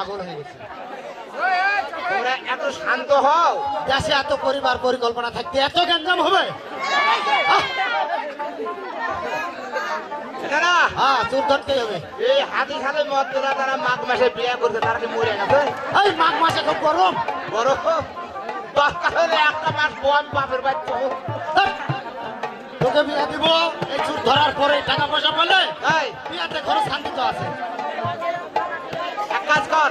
পাগল হয়ে গেছে। তোমরা এত শান্ত হও দেশে এত পরিবার পরিকল্পনা থাকতে এত গ্যাঞ্জাম হবে। হ্যাঁ চোর ধরতে হবে। এই হাতি খালে মদ তারা মাঘ মাসে বিয়ে করছে তারা কি মরে গেছে? এই মাঘ মাসে খুব গরম। বড় দরকার হলে একটা মাস বম বাপের বাচ্চা তোকে বিয়া দিব এই চুর ধরার পরে টাকা পয়সা পেলে এই। বিয়াতে খরচ শান্তি তো আছে। এক কাজ কর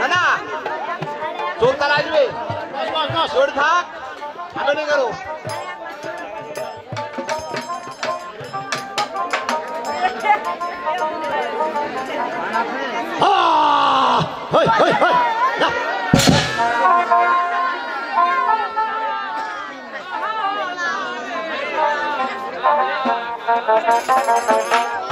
না না চোর তারা আসবে বস, বস, বস। চোর থাক আমি নিয়ে গেল আহ, হই, হই, হই, যা। ওরে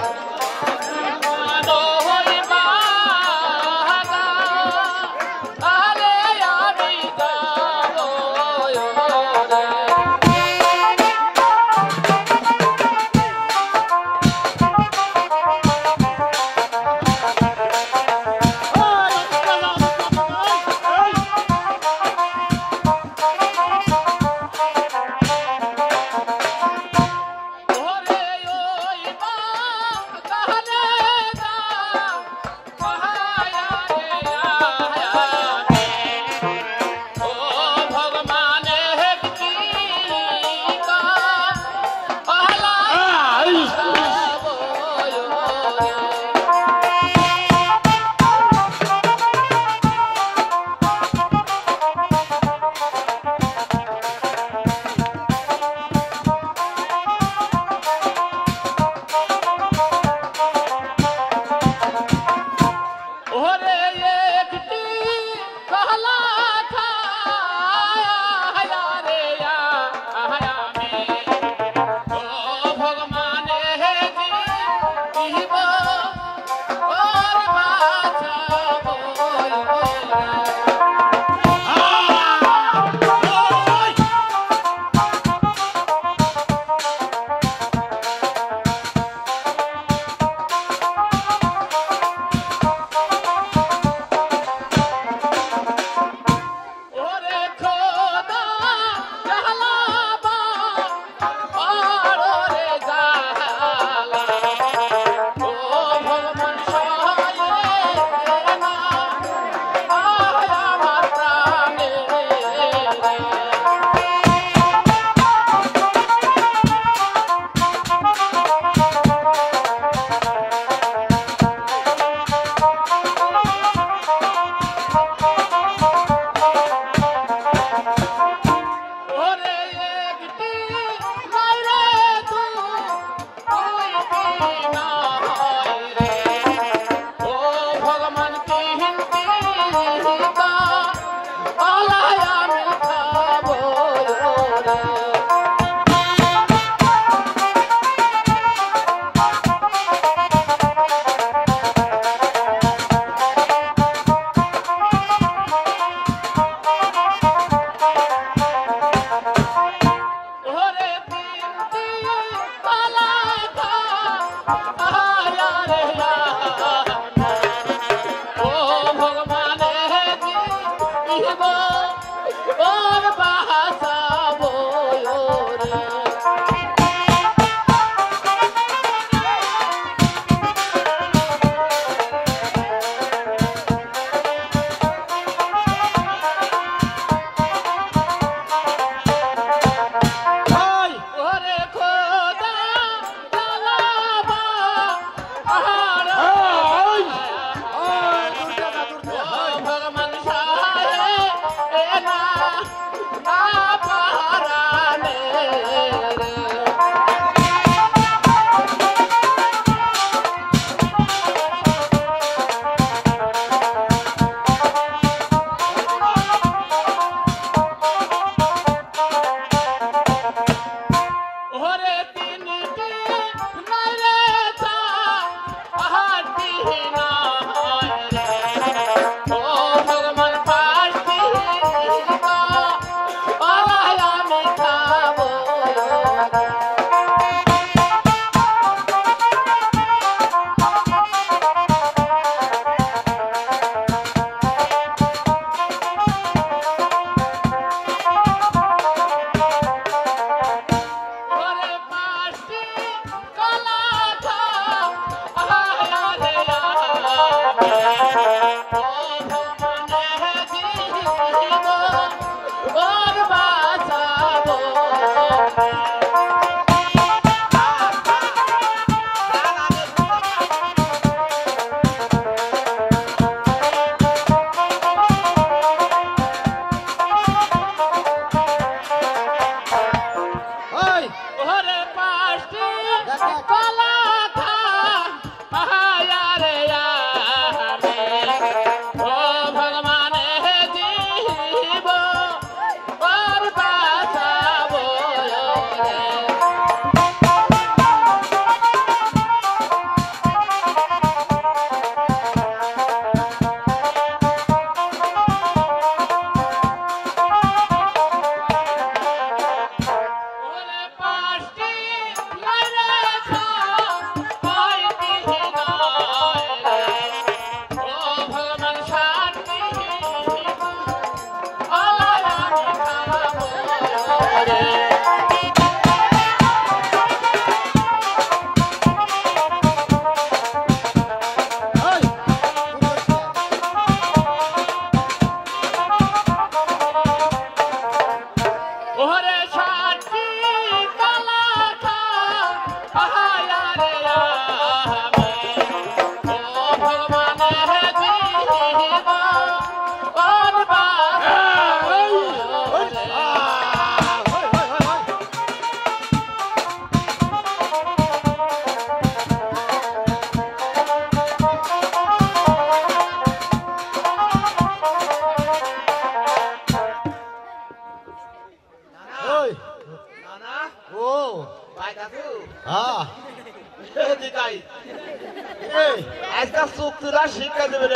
একটা চুক্তিরা শিক্ষা দেবে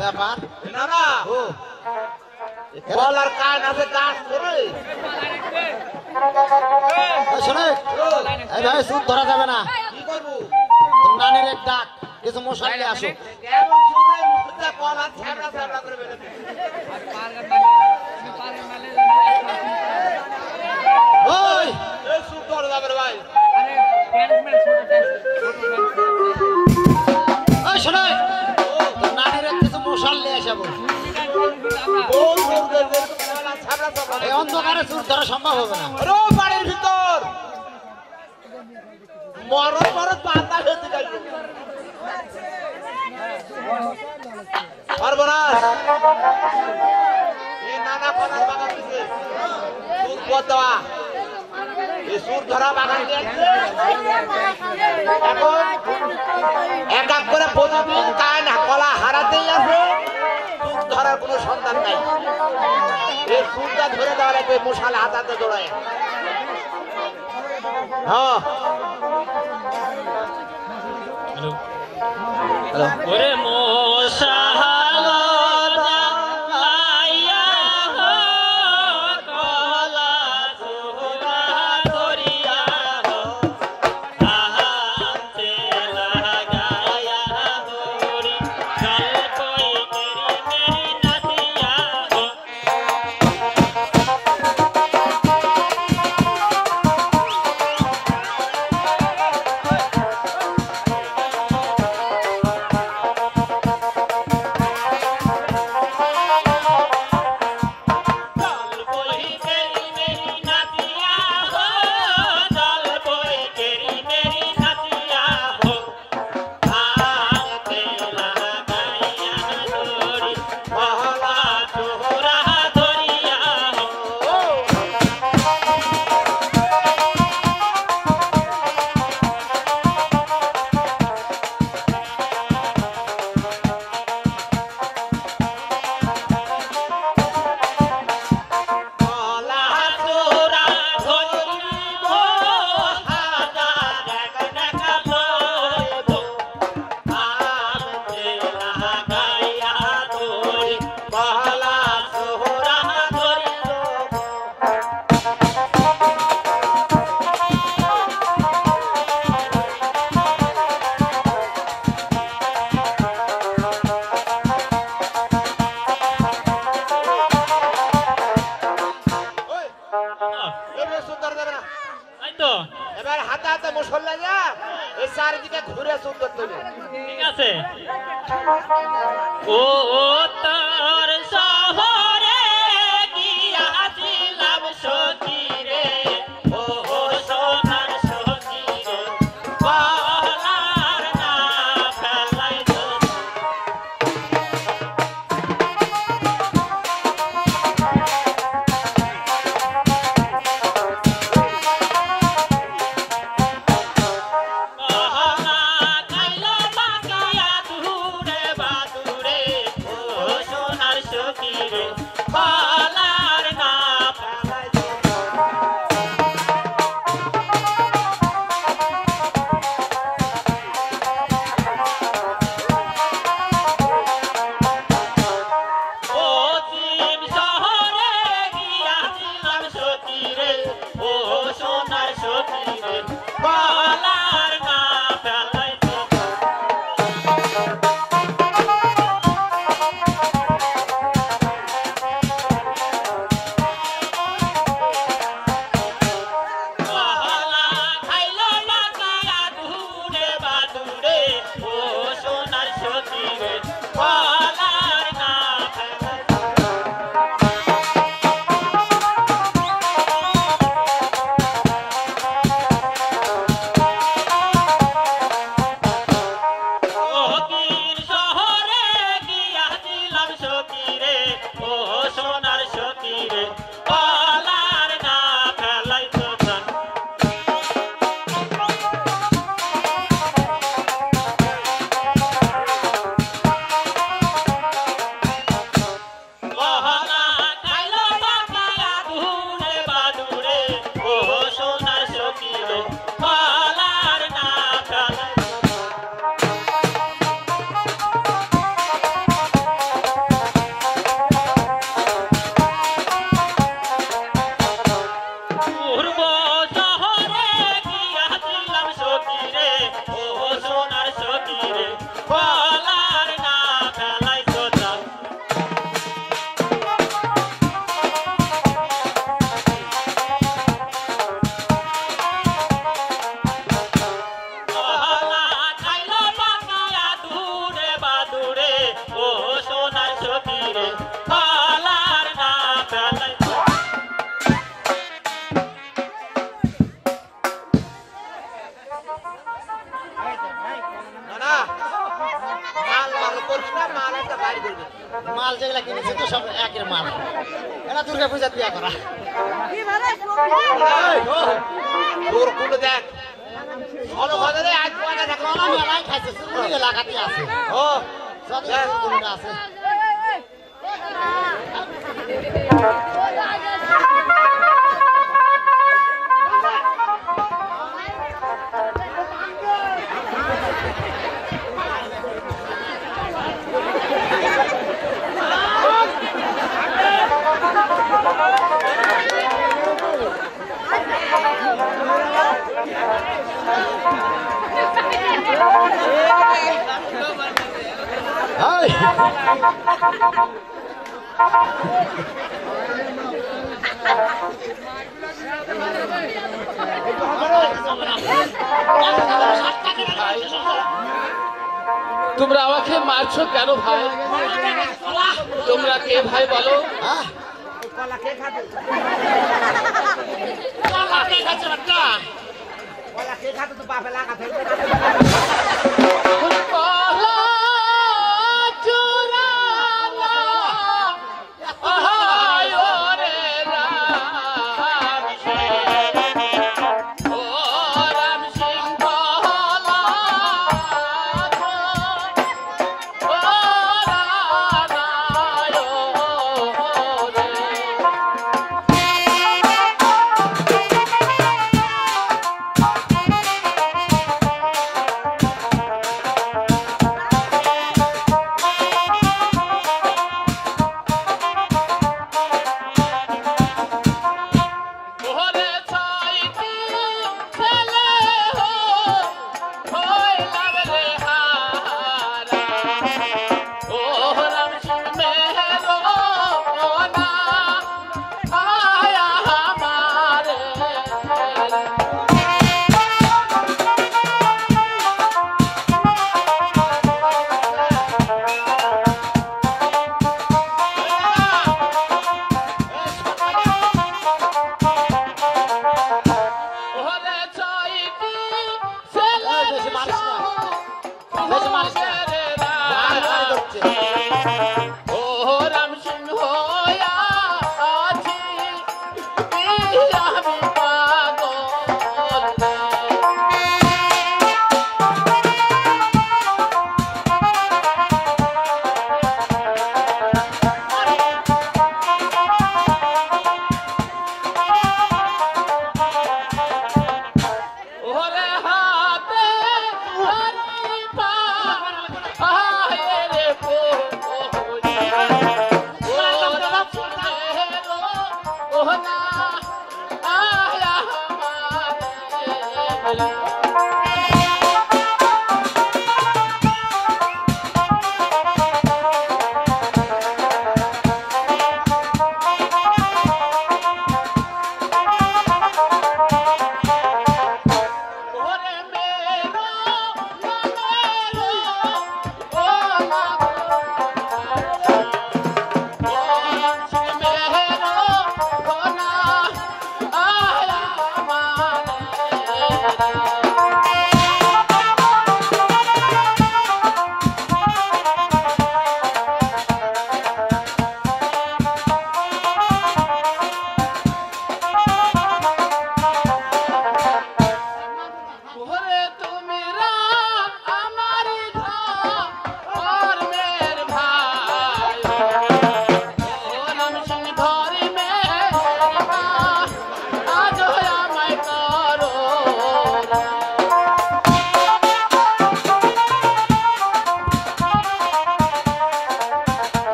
ব্যাপার নানা ও কলার কান আছে কাজ করে শোনে এই ভাই সুদ ধরা যাবে না কি করব নানির এক ডাক কিছু মশাই নিয়ে আসো কলা ছ্যাবড়া ছ্যাবড়া করে বেরোবে ওই এই সুর ধরে যাবে রে ভাই অন্ধকারে সুদ ধরা সম্ভব হবে না। বাড়ির ভিতর। মরদ মরদ পাতা হয়েছে গাইছে সর্বনাশ। এই নানা কলার বাগান দিছে পদা এই সুর ধরা বাগান এখন এক এক করে প্রতিদিন কান কলা হারাতেই আছে। সুর ধরার কোনো সন্ধান নাই। এই চুলটা ধরে দেওয়া লাগবে মশাল হাতাতে দৌড়ায়। হ্যাঁ। হ্যালো। ওরে মশালা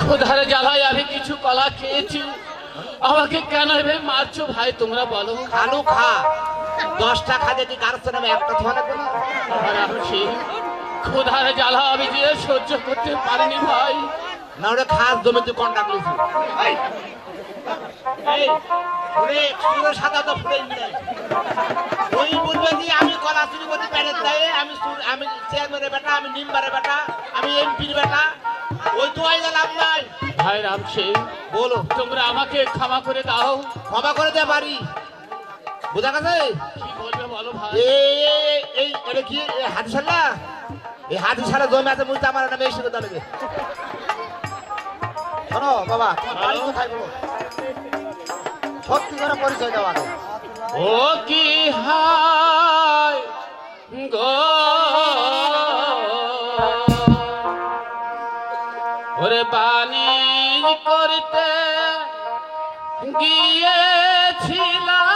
ক্ষুধারে জ্বালায় আমি কিছু কলা খেয়েছি আমাকে কেন এভাবে মারছো ভাই তোমরা বলো খালু খা দশটা খাদে কি কারোর নামে একটা থোয়া লাগবে না আমার রাম সিং ক্ষুধারে জ্বালা আমি যে সহ্য করতে পারিনি ভাই না ওটা খাস জমি তুই লিখি ওই বলবে যে আমি কলা চুরি করতে প্যারের দায়ে আমি আমি চেয়ারম্যানের বেটা আমি নিম্বারের বেটা আমি এমপির বেটা ওই তো আই গেলাম নাই ভাই রাম সিং বলো। তোমরা আমাকে ক্ষমা করে দাও। ক্ষমা করে দে পারি বুঝা গেছে? কি বলবে বলো ভাই। এই এই- এই এটা কি হাতি সাল্লা এই হাতি সালা জমি আছে বুঝতে আমার নামে এসে কথা শোনো বাবা তোমার বাড়ি কোথায় বলো? সত্যি করে পরিচয় দেওয়া ও কি হায় গো। বাণী করতে গিয়েছিলাম।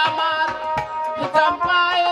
আমার চাম্পায়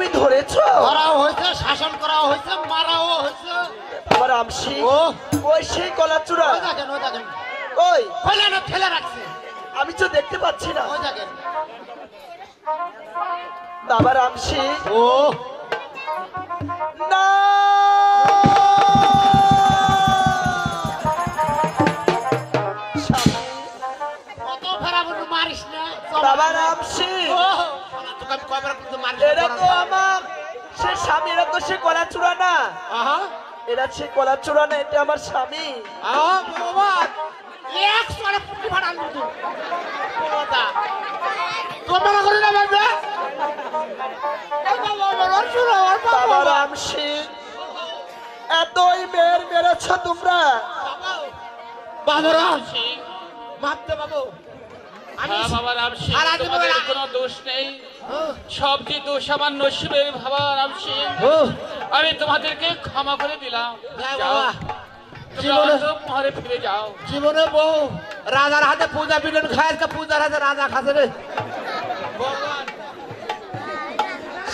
তুমি ধরেছ? ধরাও হয়েছে শাসন করাও হয়েছে মারাও হয়েছে। বাবা রাম সিং ও। ওই সেই ওই দেখেন ওই ওই। ফেলে রাখছে। আমি তো দেখতে পাচ্ছি না। বাবা রামসি ও। না। এরা তো আমার সে স্বামী এরা তো সে কলাচূড়া না। আহা। এরা সে কলাচূড়া না এটা আমার স্বামী। সিং এতই মেয়ের মেরেছ তোমরা। সিং মারতে বাবু। বাবা রাম সিং আর আজ তোমাদের কোনো দোষ নেই। সব যে দোষ আমার নসিবের বাবা রাম আমি তোমাদেরকে ক্ষমা করে দিলাম। বাবা। ফিরে যাও। জীবনে বউ রাজার হাতে পূজা বিলেন খায় পূজার হাতে রাজা রে।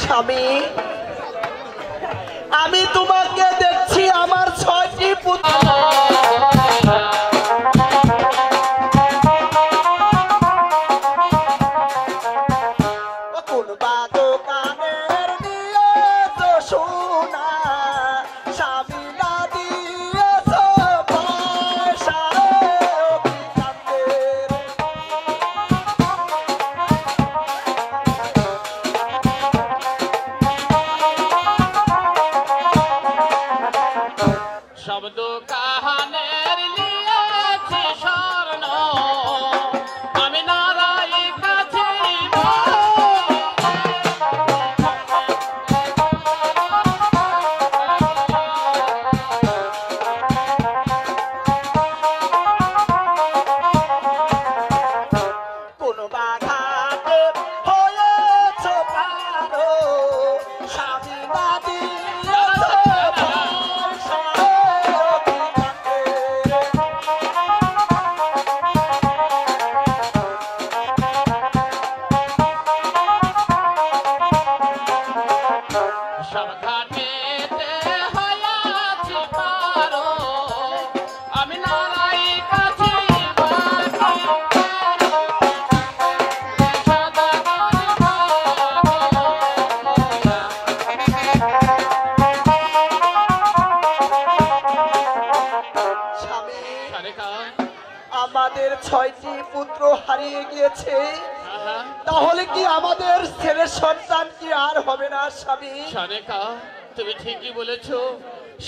স্বামী আমি তোমাকে দেখছি আমার ছয়টি পুত্র।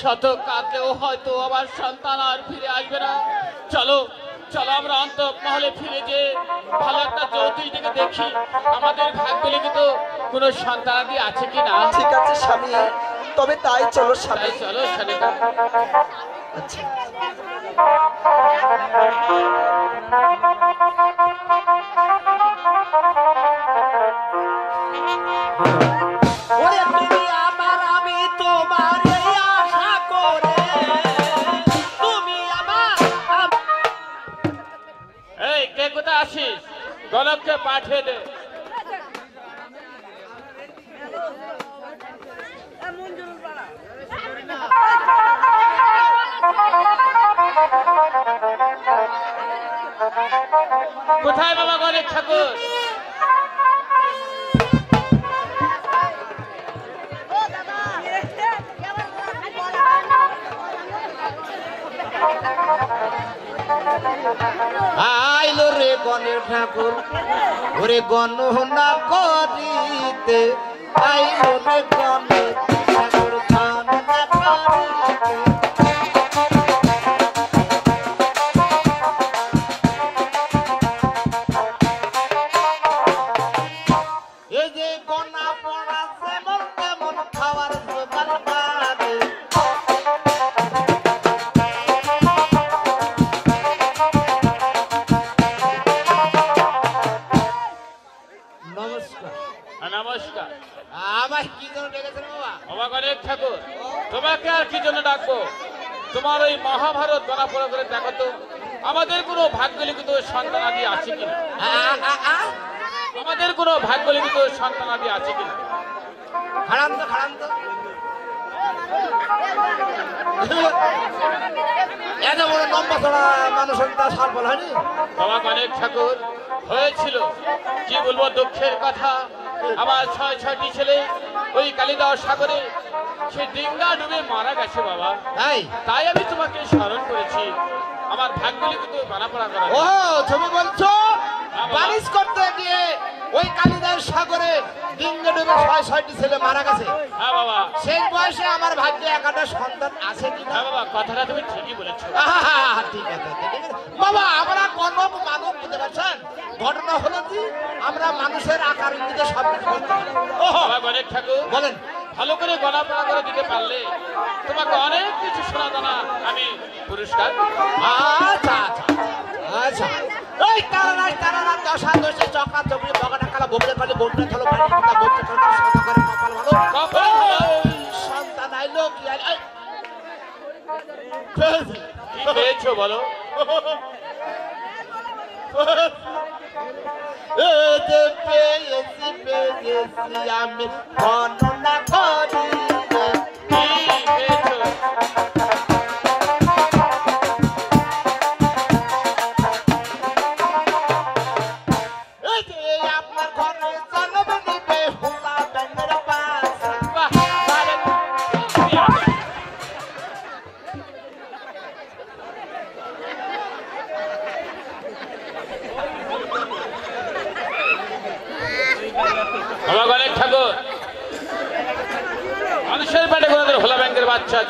শত কাঁদলেও হয়তো আমার সন্তান আর ফিরে আসবে না। চলো চলো আমরা অন্ত মহলে ফিরে যে ভালো একটা দিকে দেখি আমাদের ভাগ্য লিখিত কোনো সন্তানাদি আছে কি না? ঠিক আছে স্বামী। তবে তাই চলো স্বামী। চলো স্বামী। আচ্ছা। গণককে পাঠিয়ে দে। কোথায় বাবা গণেশ ঠাকুর? আইলো রে গণের ঠাকুর ওরে গণনা করিতে আইলো রে গণের ঠাকুর গণনা তোমাকে আর কি জন্য ডাকবো? তোমার ওই মহাভারত গণা পড়া করে দেখো তো আমাদের কোনো ভাগ্য লিখিত সন্তানাদি আছে কিনা আমাদের কোনো ভাগ্য লিখিত সন্তানাদি আছে কিনা খাড়ান তো খাড়ান তো এত বড় লম্বা চড়া মানুষের তা সার বলা হয়নি? বাবা গণেশ ঠাকুর হয়েছিল। কি বলব দুঃখের কথা। আমার ছয় ছয়টি ছেলে ওই কালিদাস সাগরে সে ডিঙ্গা ডুবে মারা গেছে বাবা। তাই? তাই আমি তোমাকে স্মরণ করেছি। আমার ভাগ্য লিখিত বানাপড়া করা ও তুমি বলছো? বালিশ করতে গিয়ে ওই কালিদাস সাগরে ডিঙ্গে ডুবে ছয় ছয়টি ছেলে মারা গেছে। হ্যাঁ বাবা। শেষ বয়সে আমার ভাগ্যে একাটা সন্তান আছে কি না? হ্যাঁ বাবা কথাটা তুমি ঠিকই বলেছ। ঠিক আছে ঠিক আছে। বাবা আমরা কর্ম মানব বুঝতে পারছেন? ঘটনা হলো কি? আমরা মানুষের আকার ইঙ্গিতে সব কিছু গণেশ ঠাকুর। বলেন। ভালো করে গলা পড়া করে দিতে পারলে তোমাকে অনেক কিছু শোনা দানা আমি পুরস্কার। আচ্ছা আচ্ছা আচ্ছা ওই তারানাশ তারানাশ দশা দশে চকা চকরি বগাটা কালা বগলে কালি বগলে থলো পানি কিনা বগলে থলো সাদা করে কপাল ভালো সন্তান আইলো কি আইলো। পেয়েছি। বলো পেয়েছি পেয়েছি আমি গণনা করি কি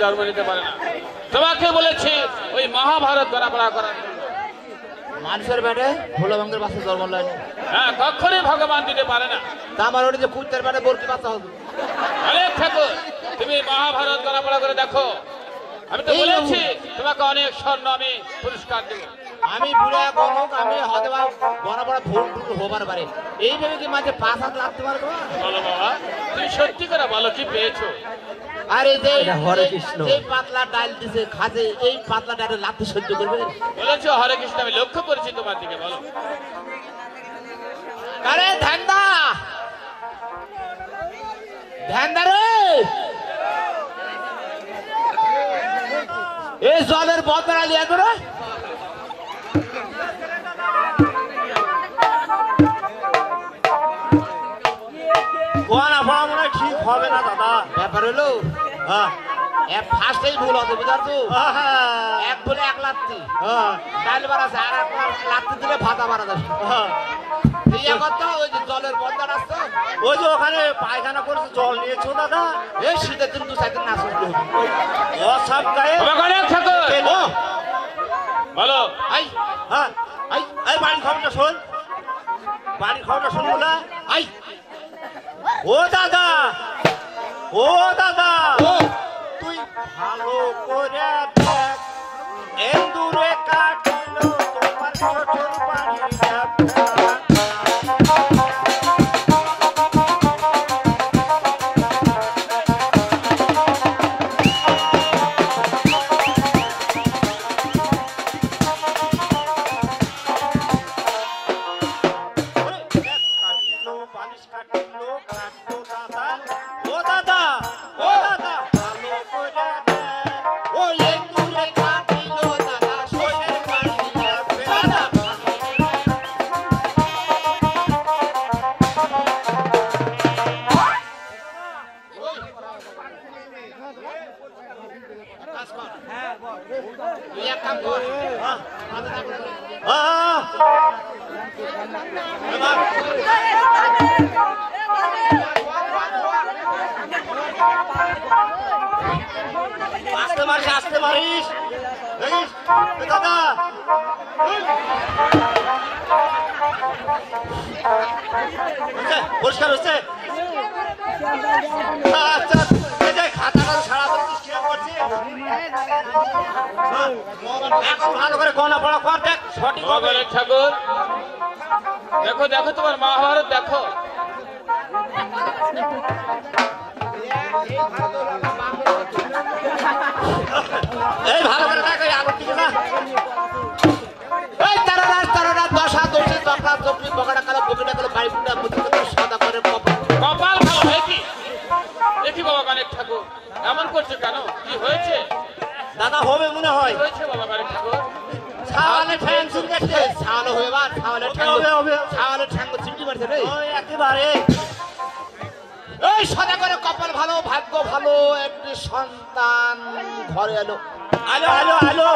জন্ম নিতে পারে না। তোমাকে বলেছি ওই মহাভারত গড়াপড়া করার মানুষের বেড়ে হুলা বাসে বাসা জন্ম লাইনি হ্যাঁ কখনই ভগবান দিতে পারে না। তা আমার ওটা যে কুত্তের বেড়ে বরকি বাচ্চা হবে। অনেক ঠাকুর তুমি মহাভারত গড়াপড়া করে দেখো। আমি তো বলেছি তোমাকে অনেক স্বর্ণ আমি পুরস্কার দেবো। আমি বুড়া গণক আমি হতে বা বড় বড় ভুল টুল হবার পারে। এইভাবে কি মাঝে পাঁচ হাত লাগতে পারব বলো বাবা তুমি সত্যি করে বলো কি পেয়েছ? আরে যে এটা হরে কৃষ্ণ। যে পাতলা ডাল দিছে খাজে এই পাতলা ডালে লাত্তি সহ্য করবে? বলেছ হরে কৃষ্ণ আমি লক্ষ্য করেছি তোমার দিকে বলো। আরে ধান্দা ধান্দা রে! এই জলের বদলা লিয়া করে গোয়ানা পড়া ঠিক হবে না দাদা। ব্যাপার হলো হ্যাঁ। এক ফার্স্টেই ভুল হবে বুঝাচ্ছ আহা, এক বলে এক লাত্তি। হ্যাঁ, ডাল আর এক লাত্তি দিলে ভাতা বাড়া যাবে হ্যাঁ। জলের বদলা আসতো ওই যে ওখানে পায়খানা করেছে জল নিয়েছো দাদা? এই শীতের দিন দু চার দিন না সব গায়ে বলো। আই হ্যাঁ আই আই বাড়ি খবরটা শোন। বাড়ি খবরটা শুনব না? আই ও দাদা ও দাদা তুই ভালো করে দেখ। এন্দুরে কাটলো তোমার ছোটর বাড়ির ঠাকুর। দেখো দেখো তোমার মহাভারত দেখো। এই ভালো করে দেখ আলোর দিকে না। এই তারা রাজ তারা রাজ দশা দশি দশা দশি বগড়া কালো বগড়া কালো বাড়ি ফুটা মুখে সাদা করে কপাল। ভালো দেখি দেখি বাবা গণেশ ঠাকুর। এমন করছ কেন? কি হয়েছে? দাদা হবে মনে হয়। ছাওয়ালে ঠ্যাং ছাওয়ালো হয়ে ছাওয়ালে হবে, হবে। ছাওয়ালে ঠ্যাঙ্গ চিমটি মারছে রে। ওই একেবারে। এই সাদা করে কপাল ভালো ভাগ্য ভালো একটি সন্তান ঘরে এলো। আলো আলো আলো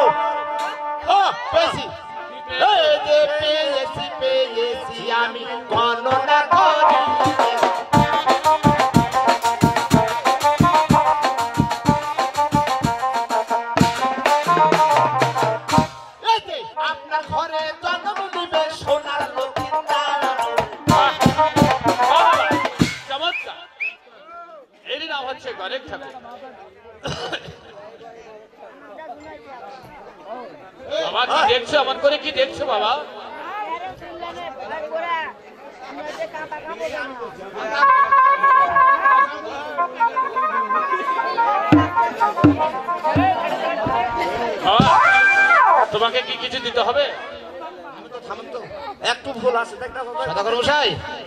ও পেয়েছি আমি গণনা করি। করে কি দেখছ বাবা? তোমাকে কি কিছু দিতে হবে? একটু ভুল আছে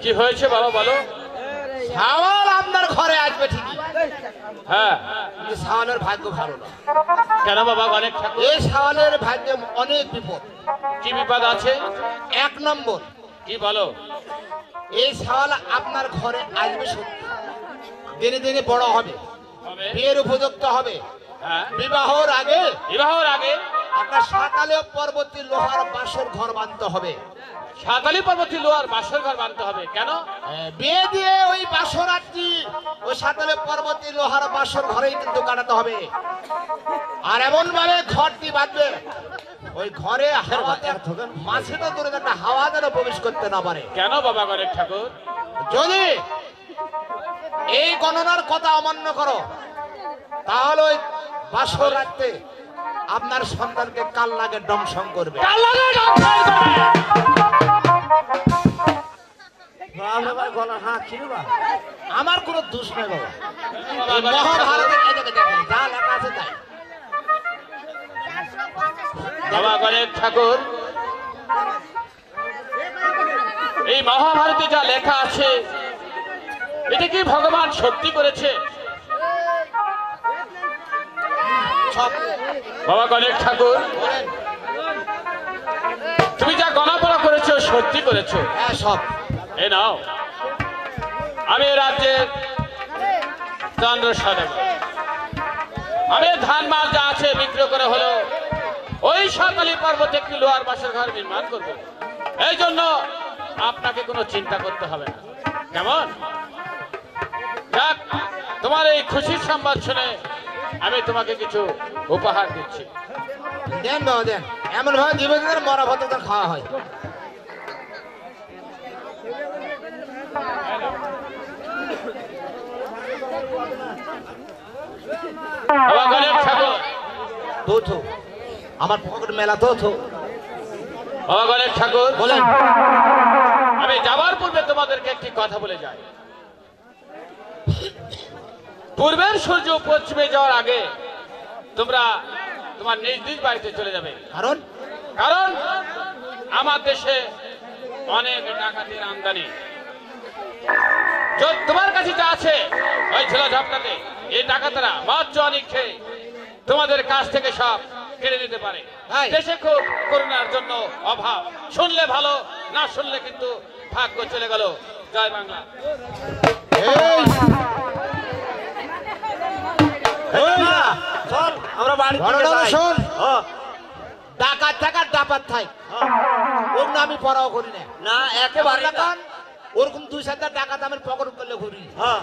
কি হয়েছে বাবা বলো? সাওয়াল আপনার ঘরে আসবে ঠিকই। হ্যাঁ। কিন্তু সাওয়ালের ভাগ্য ভালো না। কেন বাবা ঠাকুর। এই সাওয়ালের ভাগ্যে অনেক বিপদ। কি বিপদ আছে? এক নম্বর। কি বলো? এই সাওয়াল আপনার ঘরে আসবে সত্যি। দিনে দিনে বড় হবে। বিয়ের উপযুক্ত হবে। হ্যাঁ। বিবাহর আগে বিবাহর আগে? আপনার সাতালে পরবর্তী লোহার বাসর ঘর বাঁধতে হবে। সাতালি পর্বতী লোয়ার বাসর ঘর বানতে হবে। কেন? বিয়ে দিয়ে ওই বাসরাত্রি ওই সাতালে পরবর্তী লোহার বাসর ঘরেই কিন্তু কাটাতে হবে। আর এমন ভাবে ঘরটি বাঁধবে ওই ঘরে মাছে তো দূরে একটা হাওয়া যেন প্রবেশ করতে না পারে। কেন বাবা গণেশ ঠাকুর? যদি এই গণনার কথা অমান্য করো তাহলে ওই বাসর রাখতে আপনার সন্তানকে কাল লাগে দংশন করবে। বাবা ভাই গলা হ্যাঁ কি রে বাবা? আমার কোনো দোষ নেই বাবা। এই বাবা গণেশ ঠাকুর, মহাভারতের এই যা লেখা আছে তাই। বাবা গণেশ ঠাকুর এই মহাভারতে যা লেখা আছে এটা কি ভগবান সত্যি করেছে? বাবা গণেশ ঠাকুর সত্যি করেছ? হ্যাঁ সব। এ নাও। আমি এ রাজ্যের চন্দ্র সদেব আমি ধান মাল যা আছে বিক্রয় করে হলো ওই সকালি পর্বতে একটি লোহার বাসের ঘর নির্মাণ করব। এই জন্য আপনাকে কোনো চিন্তা করতে হবে না। কেমন? যাক তোমার এই খুশির সংবাদ শুনে আমি তোমাকে কিছু উপহার দিচ্ছি। দেন দেন। এমন ভাবে যে মরা ভাত খাওয়া হয় বাবা গণেশ ঠাকুর তো তো আমার পকেট মেলা তো তো গণেশ ঠাকুর বলেন। আমি যাবার পূর্বে তোমাদেরকে একটি কথা বলে যাই। পূর্বের সূর্য পশ্চিমে যাওয়ার আগে তোমরা তোমার নিজ নিজ বাড়িতে চলে যাবে। কারণ? কারণ আমার দেশে অনেক ডাকাতির আমদানি। যো- তোমার কাছে যা আছে ওই ছেলে ঝাপটাতে। এই ডাকাতেরা মাছ অনেক খেয়ে তোমাদের কাছ থেকে সব কেড়ে নিতে পারে? দেশে খুব করোনার জন্য অভাব। শুনলে ভালো না শুনলে কিন্তু ভাগ্য চলে গেল। জয় বাংলা। আমরা বাড়ি। শোন। হ্যাঁ, ডাকাত থাকার থাই থাক ওর না আমি পড়াও করি না না একেবারে। কারণ ওরকম দুই সাতটা ডাকাত আমি পকেট করলে ঘুরি হ্যাঁ।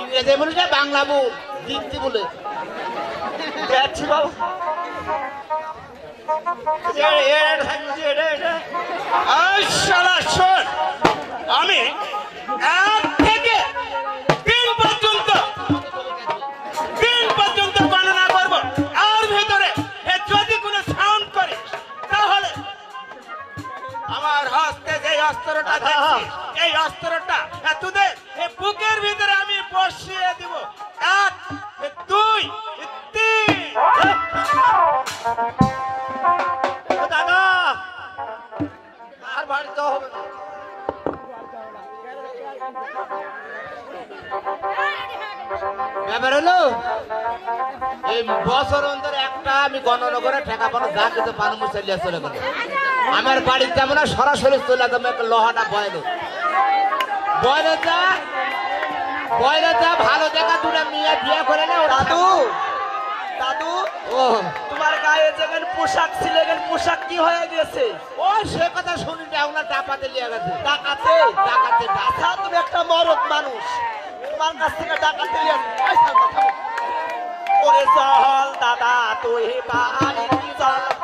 ইংরেজি না বাংলা বল দীপ্তি বলে। যাচ্ছি বাবা। আমি এক থেকে তিন পর্যন্ত তিন পর্যন্ত গণনা করব। আর ভেতরে যদি কোনো সাউন্ড করে তাহলে আমার হস্তে যে অস্ত্রটা এই অস্ত্রটা এ তোদের এ বুকের ভিতরে আমি বসিয়ে দিব। এক, দুই, তিন। বাড়িতে হলো, এই বছর অন্তর একটা আমি কিছু চলে গেল। আমার বাড়ির তেমন সরাসরি চলে যেতাম একটা লোহাটা বয়লো। বয়লো যা বয়লো যা ভালো দেখা দুটা মেয়ে বিয়ে করে না দাদু দাদু ও। তোমার গায়ে যেখানে পোশাক ছিল এখানে পোশাক কি হয়ে গেছে? ও সে কথা শুনি না ডাপাতে লিয়ে গেছে। ডাকাতে? ডাকাতে ডাকা আচ্ছা তুমি একটা মরদ মানুষ। তোমার কাছ থেকে কথা বল। ওরে চল দাদা তুই বাড়ি চল।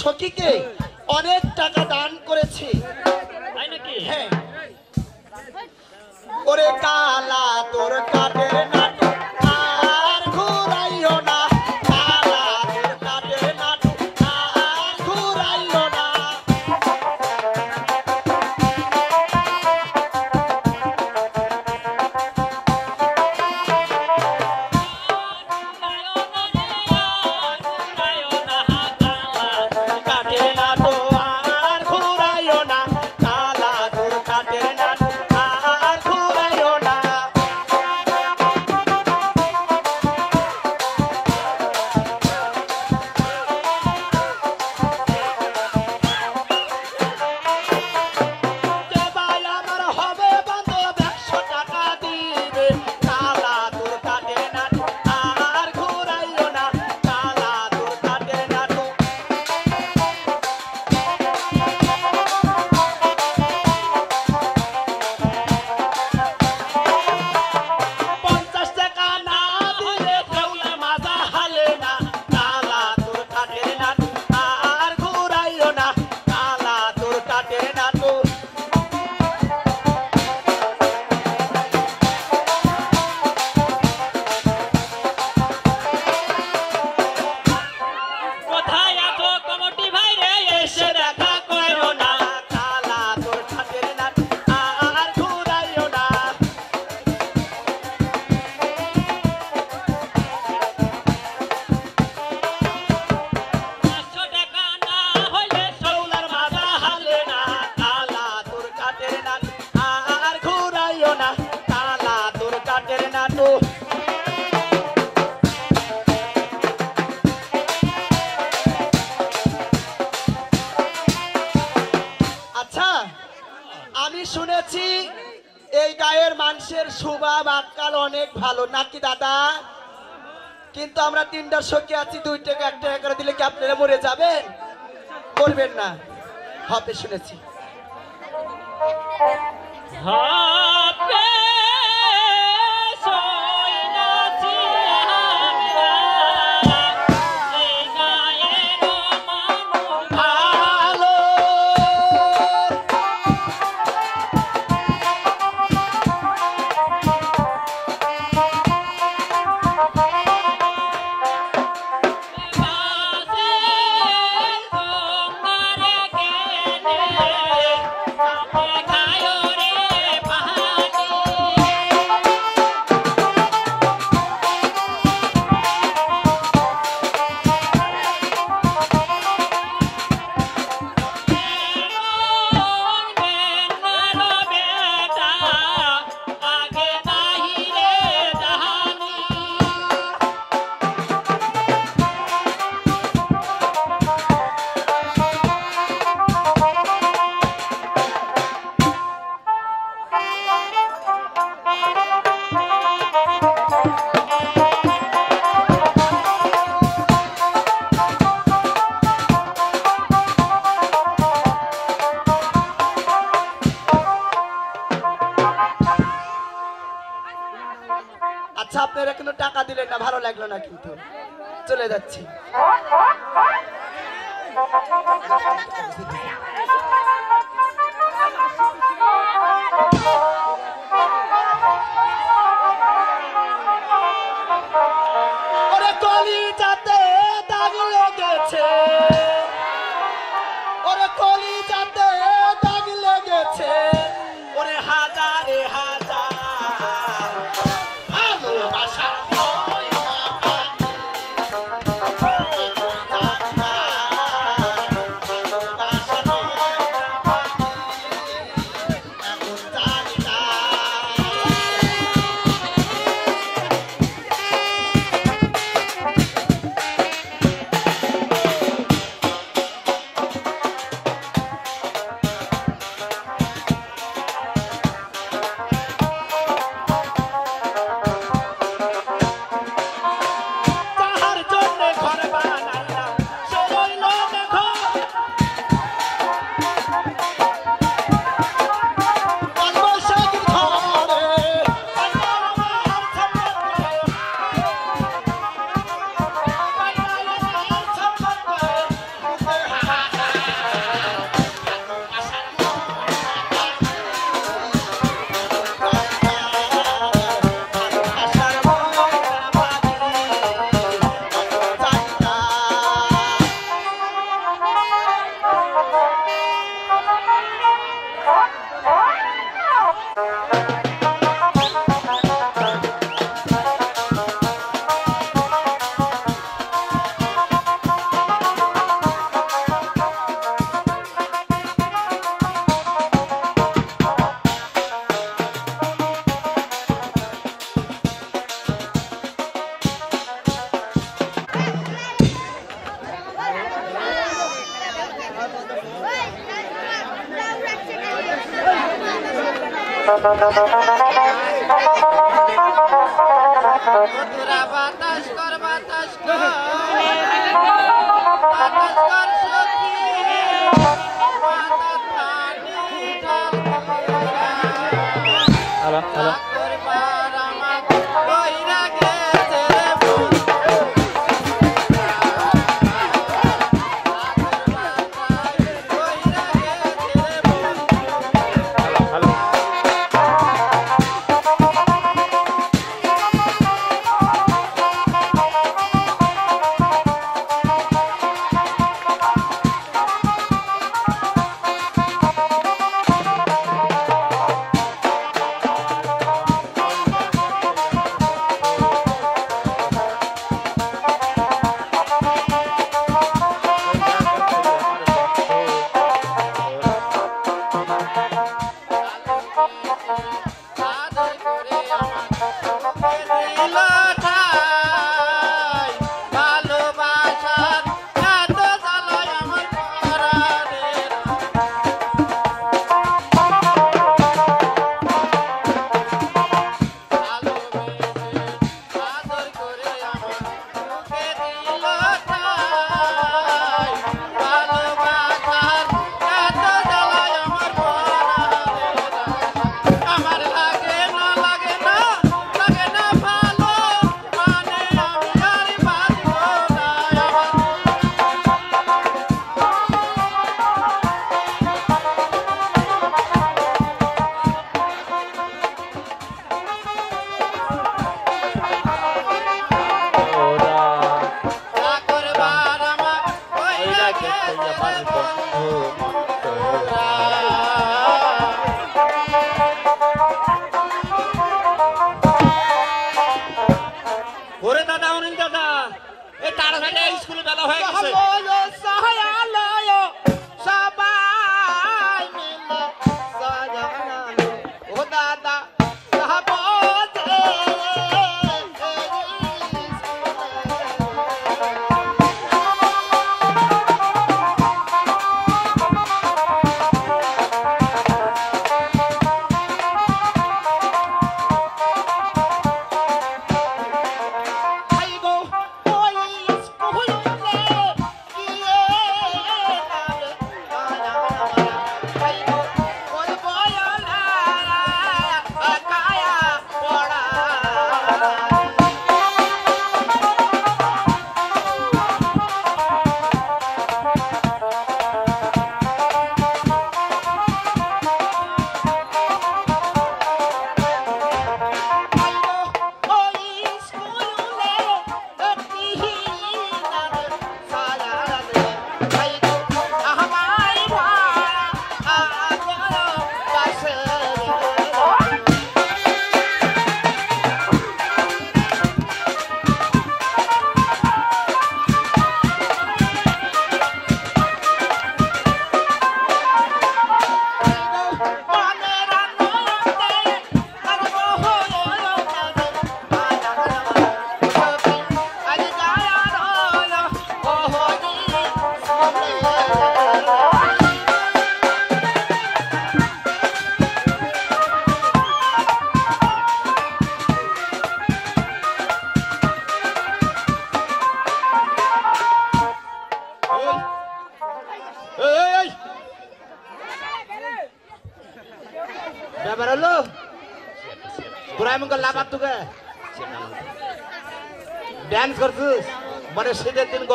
সখীকে অনেক টাকা দান করেছি। হ্যাঁ। ওরে কালা তিনটার সখী আছি, দুই টাকা, এক টাকা করে দিলে কি আপনারা মরে যাবেন? করবেন না। হবে শুনেছি। হ্যাঁ।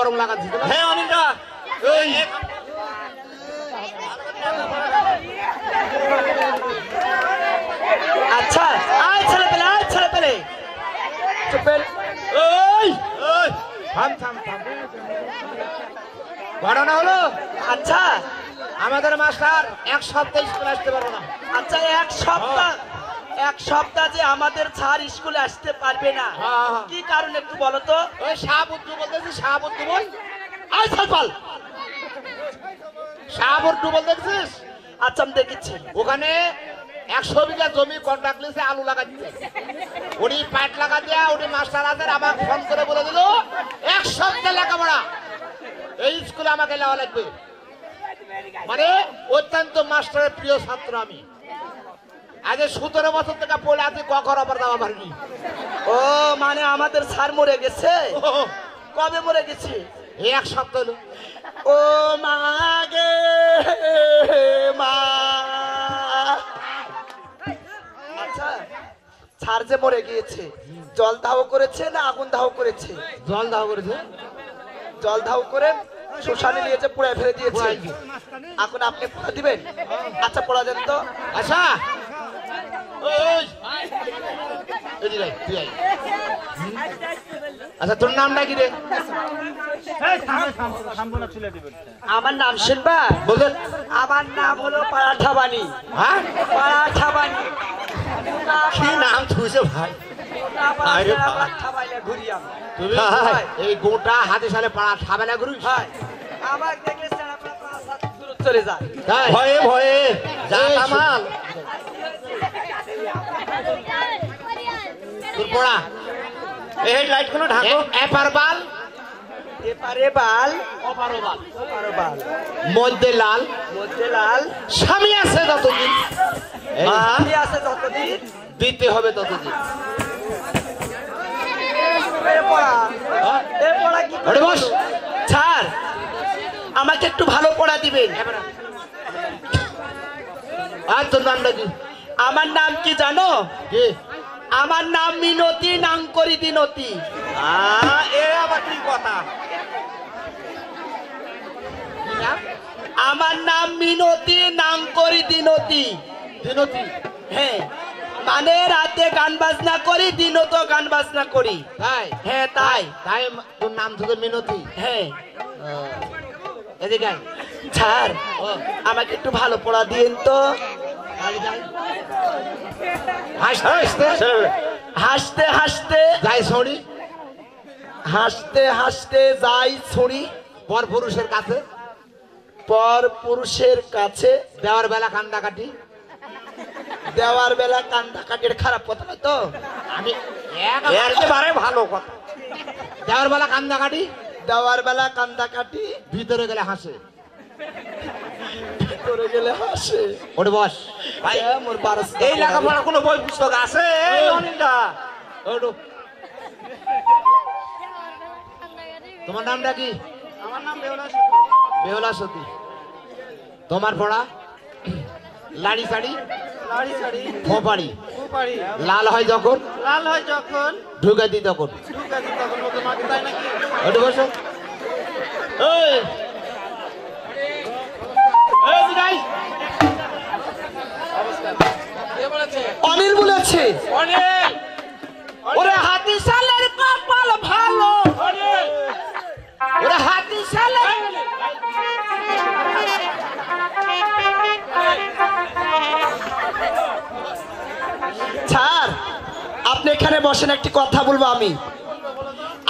গরম লাগাচ্ছিস না? হ্যাঁ অনিল এই। আচ্ছা আয় ছেলে পেলে আয় ছেলে পেলে। চুপেল এই। থাম থাম থাম। ঘটনা হলো আচ্ছা। আমাদের মাস্টার এক সপ্তাহ স্কুলে আসতে পারব না। আচ্ছা এক সপ্তাহ এক সপ্তাহ যে আমাদের স্যার স্কুলে আসতে পারবে না। হ্যাঁ, হ্যাঁ। কি কারণে একটু বলো তো? ওই শাহাবুদ্দু বলতেছি শাহাবুদ্দু বল আয় সালপাল শাহাবুদ্দু বল দেখছিস? আচ্ছা আমি ওখানে একশো বিঘা জমি কন্ট্রাক্ট লিখে আলু লাগা দিতে উনি পাট লাগা দেয়া উনি মাস্টার আছেন আমাকে ফোন করে বলে দিল এক সপ্তাহ লেখাপড়া। এই স্কুলে আমাকে নেওয়া লাগবে। মানে অত্যন্ত মাস্টারের প্রিয় ছাত্র আমি। আজ সতেরো বছর থেকে পড়ে আছে কখন অপর দাম পারিনি। ও মানে আমাদের স্যার মরে গেছে? কবে মরে গেছি? এক সপ্তাহ ও মা গে মা। আচ্ছা যে মরে গিয়েছে জল দাহ করেছে না আগুন দাহ করেছে? জল দাও করেছে। জল দাহ করে শ্মশানে নিয়েছে পুড়ায় ফেলে দিয়েছে। এখন আপনি পড়া দিবেন? আচ্ছা পড়া দেন তো। আচ্ছা? আচ্ছা তোর নামটা কি রে? আমার নাম শুনবা বলতে? আমার নাম হলো পারাঠা বাণী হ্যাঁ? পারাঠা বাণী কি নাম থুইছে ভাই? আরে বাবা। ঘুরি তুমি এই গোটা হাতে সালে পাড়া হয় আমার দেখলে দূরে চলে যায়। ভয়ে ভয়ে। যা কামাল। পড়া। এই হেডলাইটগুলো ঢাকো। এপার বাল। এপারে বাল। ওপারও বাল। ওপারে বাল। মধ্যে লাল। মধ্যে লাল। স্বামী আছে ততদিন। এই। আছে ততদিন। দিতে হবে ততদিন। স্যার আমাকে একটু ভালো পড়া দিবেন। আর তোর নামটা কি? আমার নাম কি জানো? আমার নাম মিনতি নাঙ্করি দিনতি। আ, এ আবার কি কথা? আমার নাম মিনতি নাঙ্করি দিনতি। দিনতি? হ্যাঁ। মানে রাতে গান বাজনা করি দিনও তো গান বাজনা করি। তাই? হ্যাঁ তাই। তাই তোর নাম তোদের মিনতি? হ্যাঁ। এদিকে। স্যার আমাকে একটু ভালো পড়া দিন তো। হাসতে হাসতে। হাসতে হাসতে। যাই ছড়ি। হাসতে হাসতে যাই ছুরি পর পুরুষের কাছে। পর পুরুষের কাছে। দেওয়ার বেলা কান্দা কাটি দেওয়ার বেলা কান্দা কাটির খারাপ কথা না তো? আমি একেবারে ভালো কথা। দেওয়ার বেলা কান্দা কাটি? দেওয়ার বেলা কান্দা কাটি ভিতরে গেলে হাসে। করে গেলে হাসে। ওরে বস। ভাই মোর এই লেখাপড়া কোনো বই পুস্তক আছে? এই ওটো তোমার নামটা কি? আমার নাম সতী। তোমার পড়া? লাড়ি শাড়ি লাড়ি শাড়ি পারি লাল হয় যখন? লাল হয় যখন? ঢুকে দি তখন। ঢুকা তখন মতো মাকে তাই নাকি? ওটা বসো। এই! এই অনিল বলেছে। অনিল! ওরে হাতি সালের কপাল ভালো। ওরে হাতি সালে স্যার, আপনি এখানে বসেন, একটি কথা বলব আমি।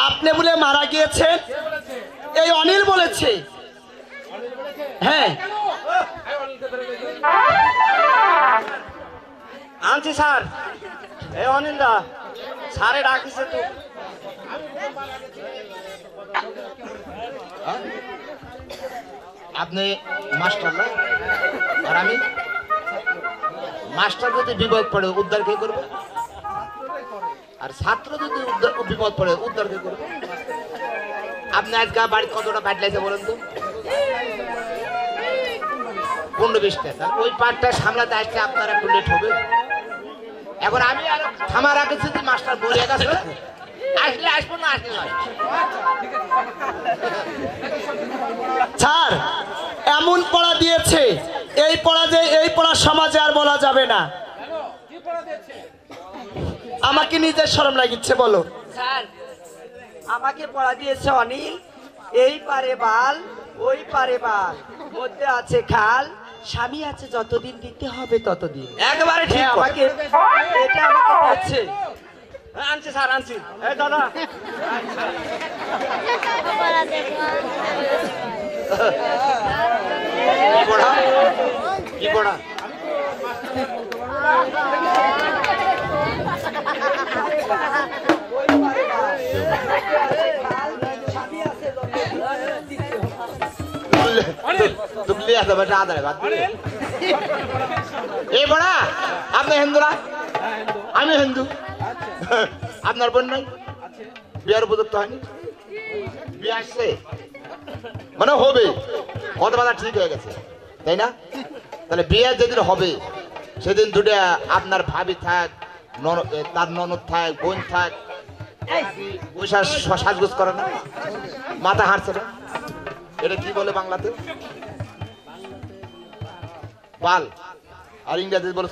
আপনি বলে মারা গিয়েছেন, এই অনিল বলেছে। হ্যাঁ। আনছি, স্যার। এই অনিলদা, স্যারে ডাকিছে তো। আপনি মাস্টার না? আর আমি? মাস্টার যদি বিপদ পড়ে, উদ্ধার কে করবে? আর ছাত্র যদি বিপদ পড়ে, উদ্ধার কে করবে? আপনি আজকে বাড়ির কতটা পাট লাগছে বলেন তো? পনেরো বিশটা তাহলে ওই পাটটা সামলাতে আসতে আপনার একটু লেট হবে। এখন আমি আর থামা রাখেছি যে মাস্টার বলে গেছে আসলে আসব না আসলে স্যার এমন পড়া দিয়েছে এই পড়া যে এই পড়া সমাজে আর বলা যাবে না। আমাকে নিজের শরম লাগিচ্ছে বলো। স্যার আমাকে পড়া দিয়েছে অনিল এই পারে বাল ওই পারে বাল মধ্যে আছে খাল স্বামী আছে যতদিন দিতে হবে ততদিন। একেবারে ঠিক হ্যাঁ, আমাকে এটা আমাকে आन्छी सार आन्छी ए दादा। तुम ले आता बेटा आधा है बात এ বড়া আপনি হিন্দুরা আমি হিন্দু আপনার বোন নাই বিয়ার উপযুক্ত হয়নি বিয়ে আসছে মানে হবে কথাবার্তা ঠিক হয়ে গেছে তাই না তাহলে বিয়ে যেদিন হবে সেদিন দুটা আপনার ভাবি থাক নন- এ, তার ননদ থাক বোন থাক ওই সা- সাজগোজ করে না মাথা হারছে না এটা কি বলে বাংলাতে? বাল। আর ইংরেজি বলে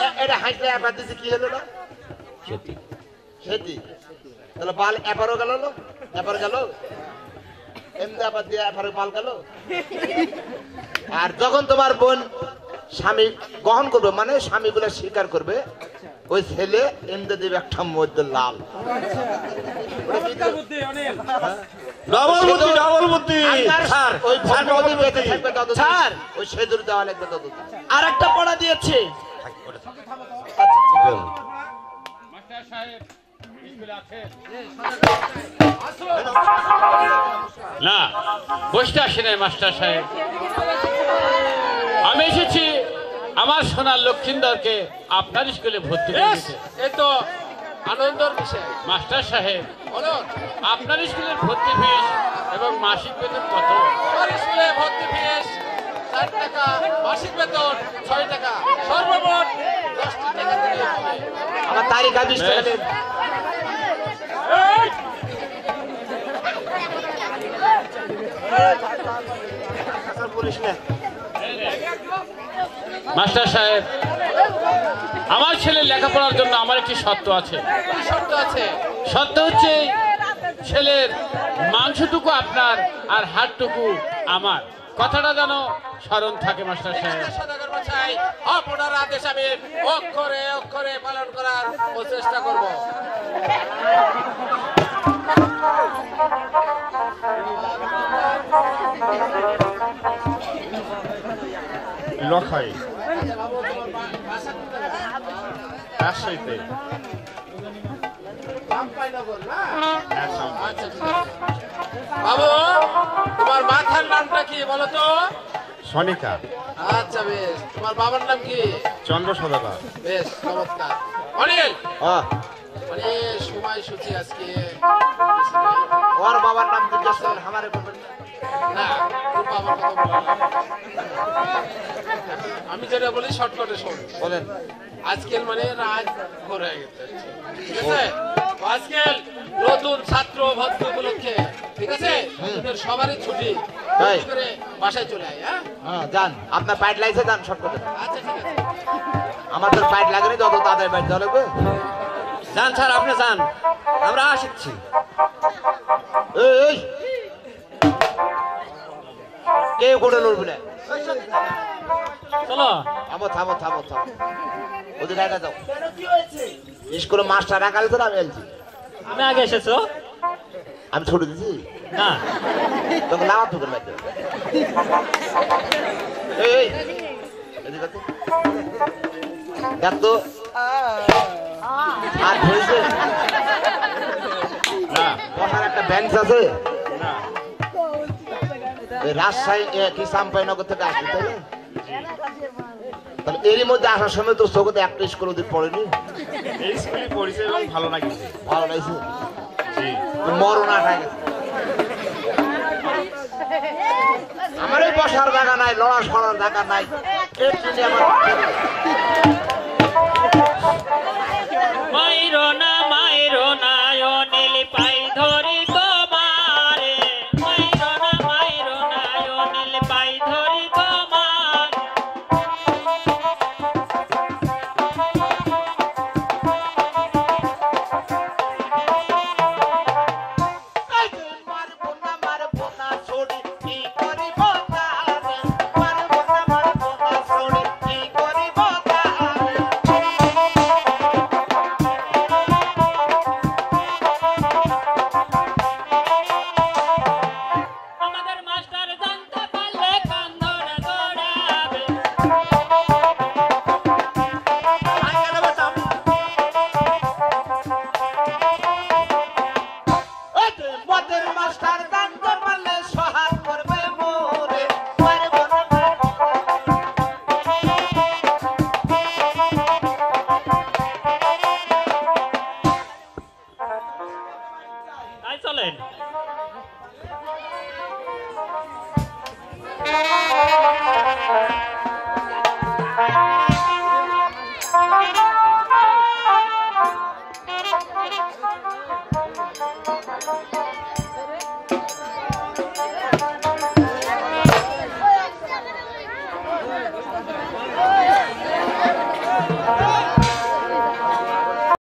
এ- এটা দিছে কি হলো না তাহলে বাল গেল গেল? দিয়ে বাল গেল? আর যখন তোমার বোন স্বামী গ্রহণ করবে মানে স্বামী বলে স্বীকার করবে ওই ছেলে এমনি দেবে একটা মধ্যে লাল। ডবল বুদ্ধি ডবল বুদ্ধি। স্যার ওই স্যার, ভগ্নবতী বেঁচে থাকবে ততদিন। স্যার। ওই সেদুর দেওয়া লাগবে ততদিন। আর একটা পড়া দিয়েছে। মাস্টার সাহেব না বসতে আসি নাই মাস্টার সাহেব। আমি এসেছি আমার সোনার লক্ষিন্দরকে আপনার স্কুলে ভর্তি করে দিতে। এই তো আনন্দর বিষয়। মাস্টার সাহেব বলো আপনার স্কুলের ভর্তি ফিস এবং মাসিক বেতন কত? আমার স্কুলে ভর্তি ফিস চার টাকা মাসিক বেতন ছয় টাকা সর্বমোট দশটি টাকা আমার তারিখ টাকা দেন। মাস্টার সাহেব আমার ছেলে লেখাপড়ার জন্য আমার একটি শর্ত আছে। শর্ত আছে? সত্য হচ্ছে ছেলের মাংসটুকু আপনার আর হাড়টুকু আমার। কথাটা যেন স্মরণ থাকে মাস্টার সাহেব। আপনার আদেশ আমি অক্ষরে অক্ষরে পালন করার প্রচেষ্টা করব। লখাই। রাজশাহীতে। আচ্ছা। বাবু তোমার মাথার নামটা কি বলো তো? সনিকা। আচ্ছা বেশ। তোমার বাবার নাম কি? চন্দ্র সদাগর। বেশ চমৎকার। অনিল! মানে সময় সূচি আজকে। ওর বাবার নাম জিজ্ঞেস আমারে বলবেন না। আমি যেটা বলি শর্টকাটে শোন। বলেন। আজকেল মানে রাত ভোর হয়ে গেছে ঠিক আছে? আজকেল নতুন ছাত্র ভর্তি উপলক্ষে ঠিক আছে? সবারই ছুটি। করে বাসায় চলে আয় হ্যাঁ? হ্যাঁ যান। আপনার পাইট লাগছে যান আচ্ছা ঠিক আছে। পাইট লাগেনি যত দেওয়া লাগবে। যান স্যার আপনি যান। আমরা আসছি। এই, কে করে লড়বি না। চলো। থামো থামো থামো থামো। ওদিকে আগে যাও। স্কুলে মাস্টার তো আমি এলছি তুমি আগে এসেছ? আমি ছুটি দিছি না। তোকে লাগবে এই। দেখ তো। আর না। বসার একটা বেঞ্চ আছে। রাজশাহী কি সাম্পাইনগর থেকে আসবে তাই না? তাহলে এরই মধ্যে আসার সময় তো চোখে তো একটা স্কুল ওদের পড়েনি? স্কুলে পড়েছে এবং ভালো লাগে ভালো লাগছে? মরণ আটা গেছে। আমার ওই বসার জায়গা নাই লড়া সরার জায়গা নাই। মাইরো না মাইরো না